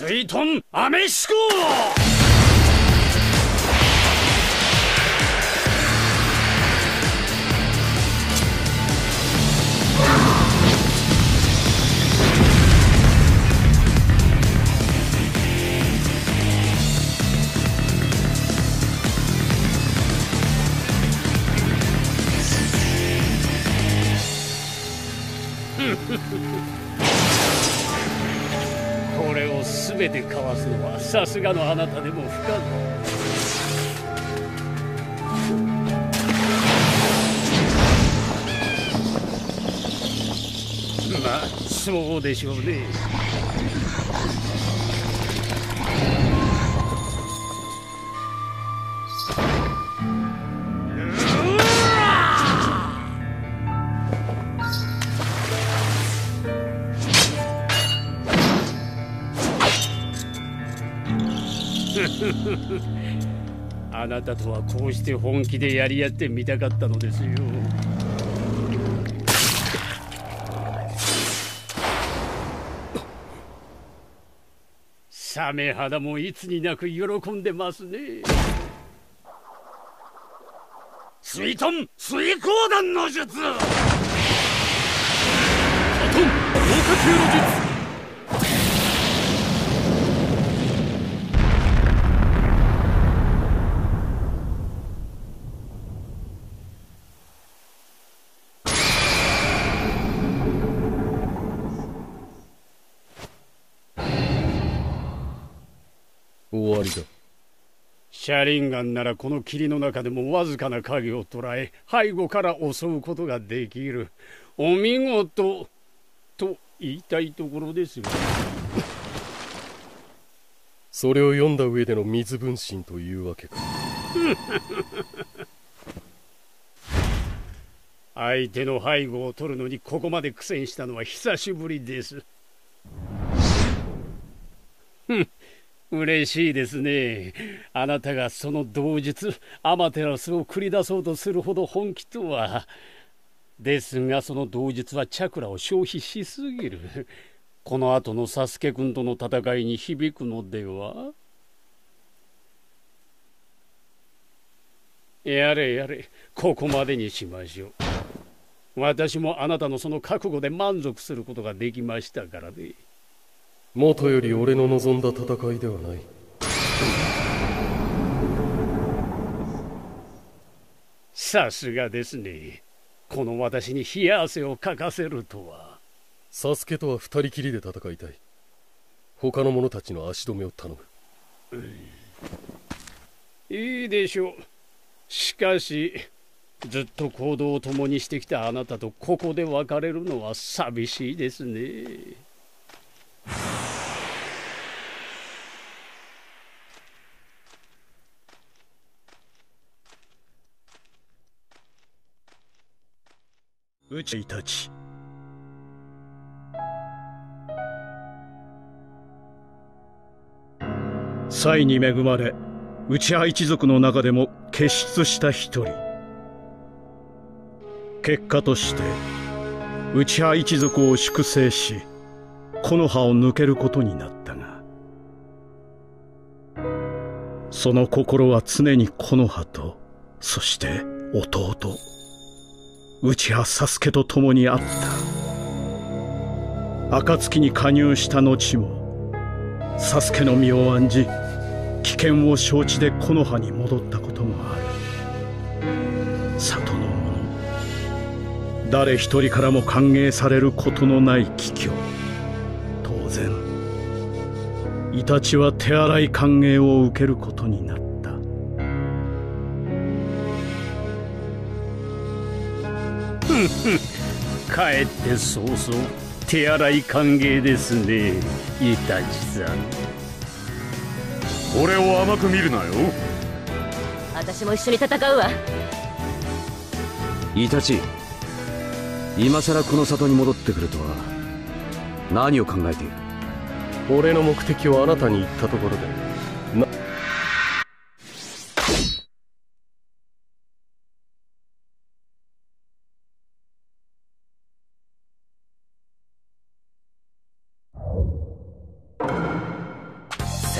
水遁アメシコさすがのあなたでも不可能。まあそうでしょうね。あなたとはこうして本気でやり合ってみたかったのですよ。サメ肌もいつになく喜んでますね。水遁水光弾の術。カトン強化球のわりだ。シャリンガンならこの霧の中でもわずかな影を捉え背後から襲うことができる。お見事。と言いたいところですよ。それを読んだ上での水分身というわけか。相手の背後を取るのにここまで苦戦したのは久しぶりです。ふん嬉しいですね。あなたがその同日アマテラスを繰り出そうとするほど本気とは。ですがその同日はチャクラを消費しすぎる。この後のサスケ君との戦いに響くのでは。やれやれここまでにしましょう。私もあなたのその覚悟で満足することができましたからね。もとより俺の望んだ戦いではない。さすがですね。この私に冷や汗をかかせるとは。サスケとは二人きりで戦いたい。他の者たちの足止めを頼む。いいでしょう。しかしずっと行動を共にしてきたあなたとここで別れるのは寂しいですね宇宙たち。才に恵まれ内派一族の中でも傑出した一人。結果として内派一族を粛清し木の葉を抜けることになったがその心は常に木の葉とそして弟。内派サスケと共にあった。暁に加入した後もサスケの身を案じ危険を承知で木の葉に戻ったこともある。里の者誰一人からも歓迎されることのない帰郷当然イタチは手荒い歓迎を受けることになった。帰って早々手荒い歓迎ですねイタチさん。俺を甘く見るなよ。私も一緒に戦うわ。イタチ今さらこの里に戻ってくるとは何を考えている？俺の目的をあなたに言ったところで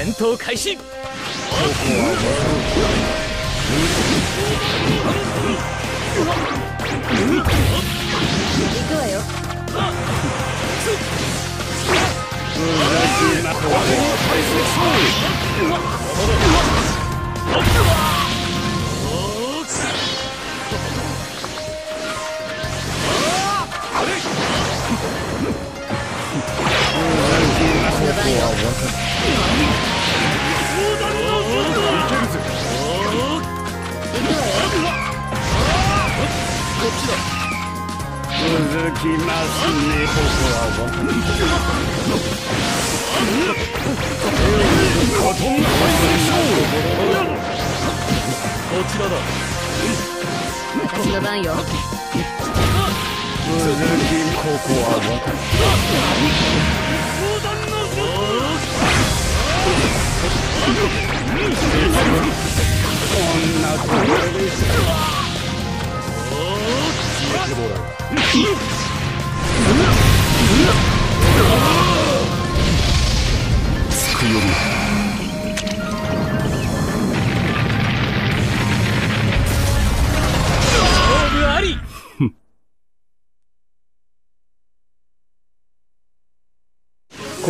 戦闘開始。行くわ続きますねここはこちらだ私の番よ続きここは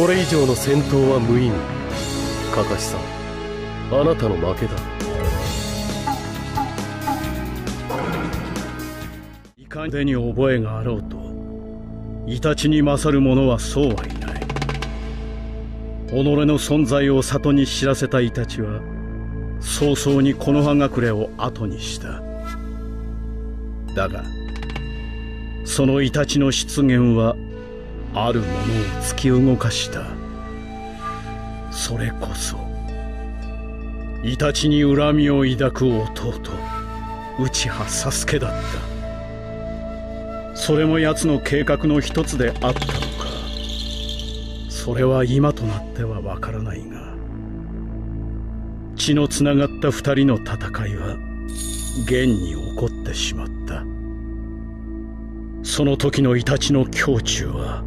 これ以上の戦闘は無意味。カカシさんあなたの負けだ。いかに手に覚えがあろうとイタチに勝る者はそうはいない。己の存在を里に知らせたイタチは早々に木の葉隠れを後にした。だがそのイタチの出現はあるものを突き動かした。それこそイタチに恨みを抱く弟内葉佐助だった。それも奴の計画の一つであったのか。それは今となってはわからないが血のつながった二人の戦いは現に起こってしまった。その時のイタチの胸中は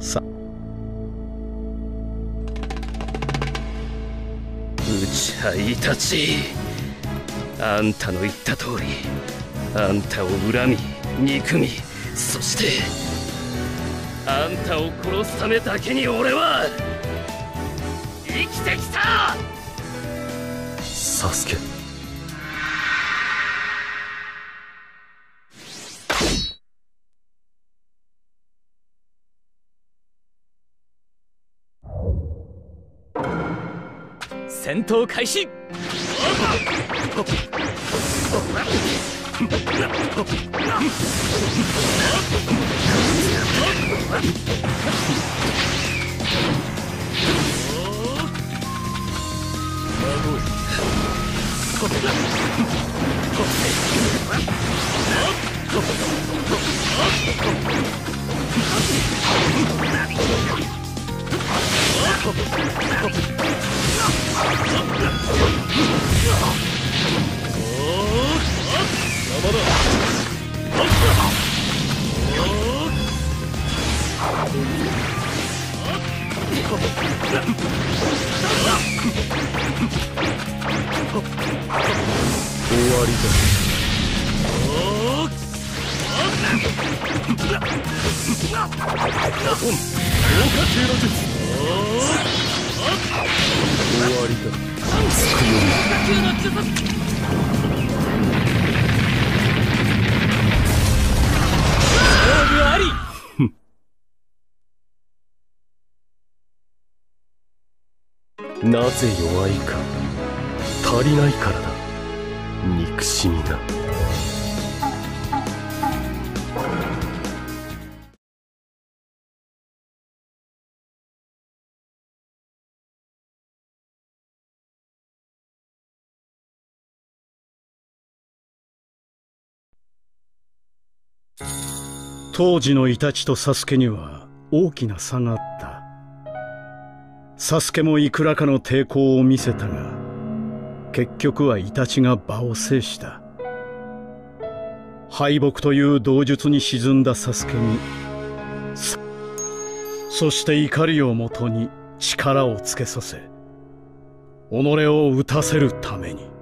さ。うちはイタチあんたの言った通り。あんたを恨み憎みそしてあんたを殺すためだけに俺は生きてきた！サスケ。戦闘開始。終わりだ。なぜ弱いか足りないからだ憎しみが当時のイタチとサスケには大きな差があった。サスケもいくらかの抵抗を見せたが結局はイタチが場を制した。敗北という同術に沈んだサスケにそそして怒りをもとに力をつけさせ己を打たせるために。